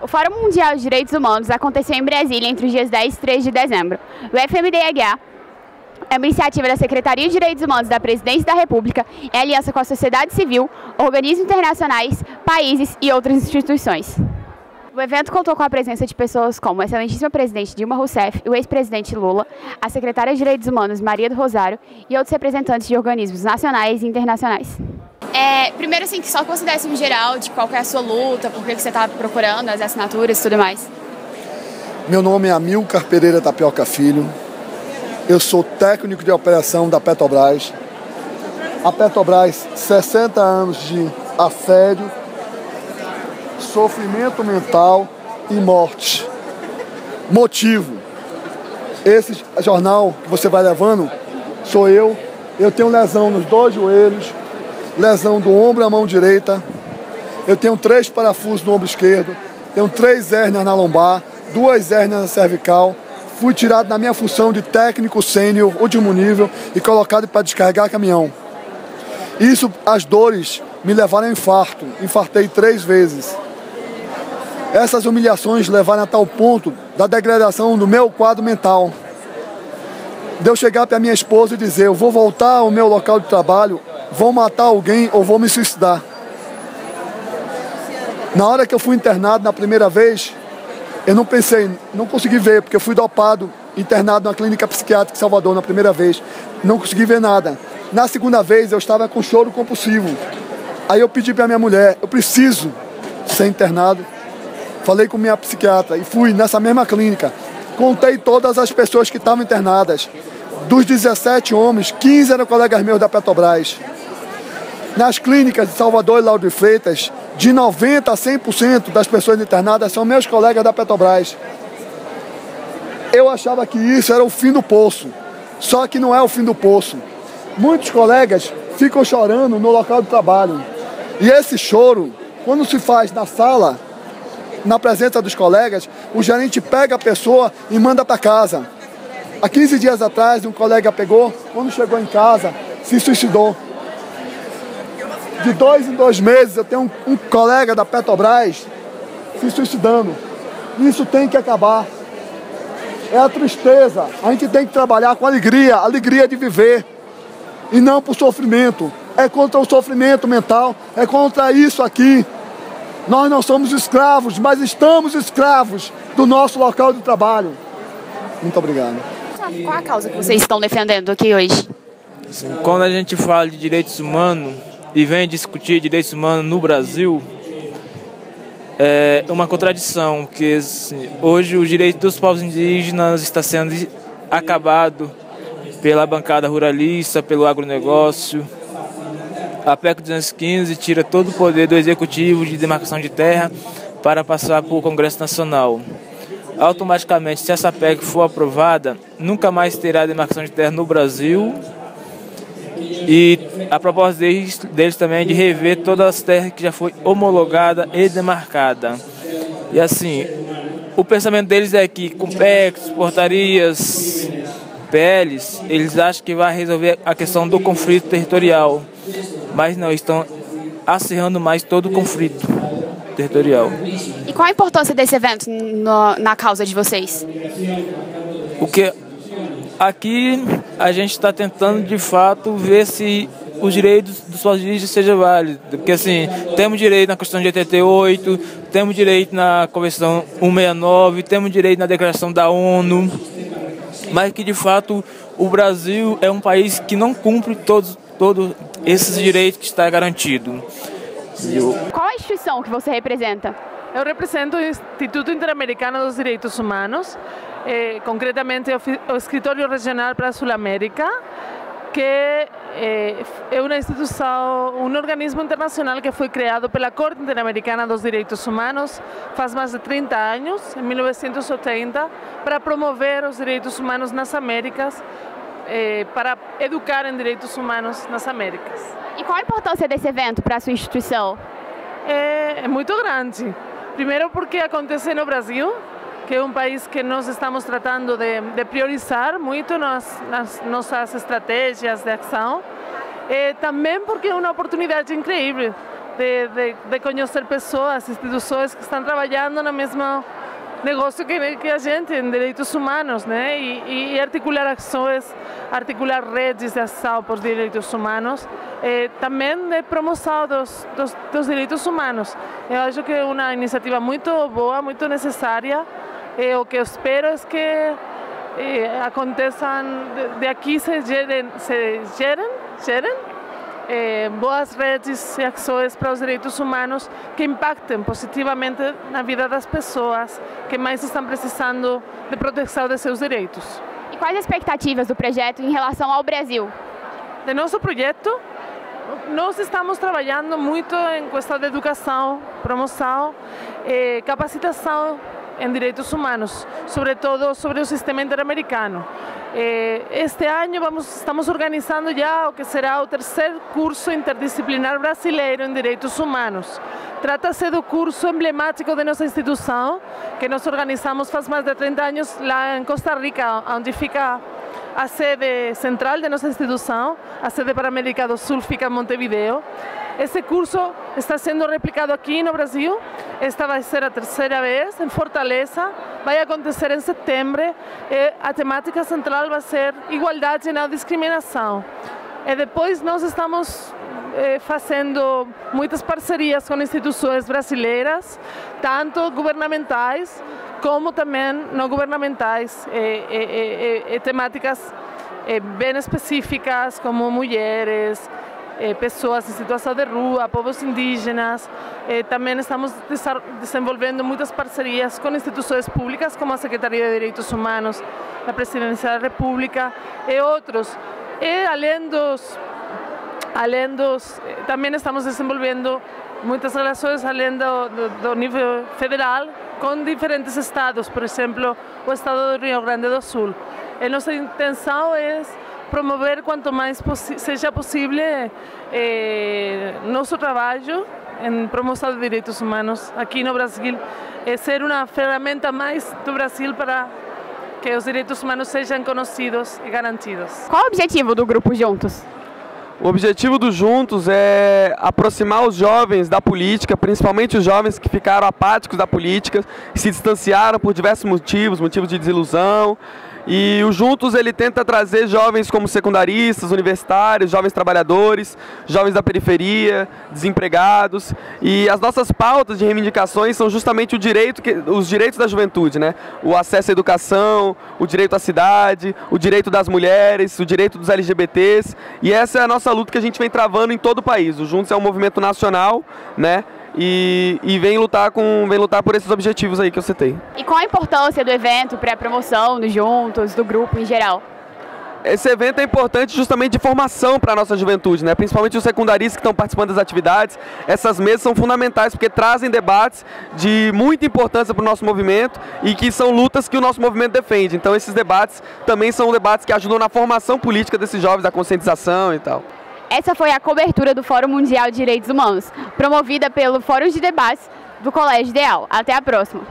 O Fórum Mundial de Direitos Humanos aconteceu em Brasília entre os dias 10 e 3 de dezembro. O FMDH é uma iniciativa da Secretaria de Direitos Humanos da Presidência da República em aliança com a sociedade civil, organismos internacionais, países e outras instituições. O evento contou com a presença de pessoas como a excelentíssima presidente Dilma Rousseff, o ex-presidente Lula, a secretária de Direitos Humanos Maria do Rosário e outros representantes de organismos nacionais e internacionais. É, primeiro, assim, só que você desse um geral de qual é a sua luta, por que você está procurando as assinaturas e tudo mais. Meu nome é Amilcar Pereira Tapioca Filho. Eu sou técnico de operação da Petrobras. A Petrobras, 60 anos de assédio, sofrimento mental e morte. Motivo. Esse jornal que você vai levando sou eu. Eu tenho lesão nos dois joelhos, lesão do ombro à mão direita. Eu tenho três parafusos no ombro esquerdo, tenho três hérnias na lombar, duas hérnias na cervical. Fui tirado da minha função de técnico sênior, último nível, e colocado para descarregar caminhão. Isso, as dores me levaram a infarto. Infartei três vezes. Essas humilhações levaram a tal ponto da degradação do meu quadro mental. De eu chegar para minha esposa e dizer: Eu vou voltar ao meu local de trabalho vou matar alguém ou vou me suicidar. Na hora que eu fui internado na primeira vez, eu não pensei, não consegui ver, porque eu fui dopado, internado na clínica psiquiátrica em Salvador na primeira vez. Não consegui ver nada. Na segunda vez, eu estava com choro compulsivo. Aí eu pedi para minha mulher, eu preciso ser internado. Falei com minha psiquiatra e fui nessa mesma clínica. Contei todas as pessoas que estavam internadas. Dos 17 homens, 15 eram colegas meus da Petrobras. Nas clínicas de Salvador e Lauro de Freitas, de 90% a 100% das pessoas internadas são meus colegas da Petrobras. Eu achava que isso era o fim do poço, só que não é o fim do poço. Muitos colegas ficam chorando no local de trabalho. E esse choro, quando se faz na sala, na presença dos colegas, o gerente pega a pessoa e manda para casa. Há 15 dias atrás, um colega pegou, quando chegou em casa, se suicidou de dois em dois meses eu tenho um, um colega da Petrobras se suicidando. Isso tem que acabar. É a tristeza. A gente tem que trabalhar com alegria, alegria de viver. E não por sofrimento. É contra o sofrimento mental, é contra isso aqui. Nós não somos escravos, mas estamos escravos do nosso local de trabalho. Muito obrigado. Qual a causa que vocês estão defendendo aqui hoje? Quando a gente fala de direitos humanos, e vem discutir direitos humanos no Brasil é uma contradição, que assim, hoje o direito dos povos indígenas está sendo acabado pela bancada ruralista, pelo agronegócio. A PEC 215 tira todo o poder do executivo de demarcação de terra para passar para o Congresso Nacional. Automaticamente, se essa PEC for aprovada, nunca mais terá demarcação de terra no Brasil e a proposta deles, deles também é de rever todas as terras que já foi homologada e demarcada. E assim, o pensamento deles é que com PECs, portarias, PLs, eles acham que vai resolver a questão do conflito territorial. Mas não, estão acirrando mais todo o conflito territorial. E qual a importância desse evento no, na causa de vocês? O que aqui a gente está tentando de fato ver se os direitos dos indígenas sejam válidos. Porque assim, temos direito na Constituição de 88, temos direito na Convenção 169, temos direito na Declaração da ONU, mas que de fato o Brasil é um país que não cumpre todos, todos esses direitos que está garantido. Qual a instituição que você representa? Eu represento o Instituto Interamericano dos Direitos Humanos, eh, concretamente o Escritório Regional para a Sul-América, que eh, é uma instituição, um organismo internacional que foi criado pela Corte Interamericana dos Direitos Humanos faz mais de 30 anos, em 1980, para promover os direitos humanos nas Américas, eh, para educar em direitos humanos nas Américas. E qual a importância desse evento para a sua instituição? É, é muito grande. Primeiro porque acontece no Brasil, que é um país que nós estamos tratando de, de priorizar muito nas, nas, nossas estratégias de ação. E também porque é uma oportunidade incrível de, de, de conhecer pessoas, instituições que estão trabalhando no mesmo negócio que, que a gente em direitos humanos, né? E, e articular ações, articular redes de ação por direitos humanos, eh, também de promoção dos, dos, dos, direitos humanos. Eu acho que é uma iniciativa muito boa, muito necessária. E o que eu espero é que eh, aconteçam, de, de, aqui se gerem, se gerem, gerem eh, boas redes e ações para os direitos humanos que impactem positivamente na vida das pessoas que mais estão precisando de proteção de seus direitos. E quais as expectativas do projeto em relação ao Brasil? De nosso projeto, nós estamos trabalhando muito em questão de educação, promoção, eh, capacitação em direitos humanos, sobretudo sobre o sistema interamericano. Eh, este ano vamos, estamos organizando já o que será o terceiro curso interdisciplinar brasileiro em direitos humanos. Trata-se do curso emblemático de nossa instituição, que nós organizamos faz mais de 30 anos lá em Costa Rica, onde fica a sede central de nossa instituição, a sede para a América do Sul fica em Montevideo. Esse curso está sendo replicado aqui no Brasil. Esta vai ser a terceira vez em Fortaleza. Vai acontecer em setembro. E a temática central vai ser igualdade e não discriminação. E depois nós estamos eh, fazendo muitas parcerias com instituições brasileiras, tanto governamentais como também não governamentais, e, e, e temáticas bem específicas como mulheres, eh, pessoas em situação de rua, povos indígenas. Eh, também estamos desenvolvendo muitas parcerias com instituições públicas, como a Secretaria de Direitos Humanos da Presidência da República e outros. E além dos, além dos, eh, também estamos desenvolvendo muitas relações além do, do, do nível federal com diferentes estados, por exemplo, o estado do Rio Grande do Sul. E nossa intenção é promover quanto mais seja possível eh, nosso trabalho em promoção de direitos humanos aqui no Brasil, é ser uma ferramenta mais do Brasil para que os direitos humanos sejam conhecidos e garantidos. Qual o objetivo do grupo Juntos? O objetivo do Juntos é aproximar os jovens da política, principalmente os jovens que ficaram apáticos da política, se distanciaram por diversos motivos, motivos de desilusão, e o Juntos ele tenta trazer jovens como secundaristas, universitários, jovens trabalhadores, jovens da periferia, desempregados. E as nossas pautas de reivindicações são justamente o direito que, os direitos da juventude, né? O acesso à educação, o direito à cidade, o direito das mulheres, o direito dos LGBTs. E essa é a nossa luta que a gente vem travando em todo o país. O Juntos é um movimento nacional, né? E, e vem lutar com vem lutar por esses objetivos aí que eu citei. E qual a importância do evento para a promoção dos juntos, do grupo em geral? Esse evento é importante justamente de formação para a nossa juventude, né? principalmente os secundaristas que estão participando das atividades. Essas mesas são fundamentais porque trazem debates de muita importância para o nosso movimento e que são lutas que o nosso movimento defende. Então esses debates também são debates que ajudam na formação política desses jovens, da conscientização e tal. Essa foi a cobertura do Fórum Mundial de Direitos Humanos, promovida pelo Fórum de Debates do Colégio Ideal. Até a próxima!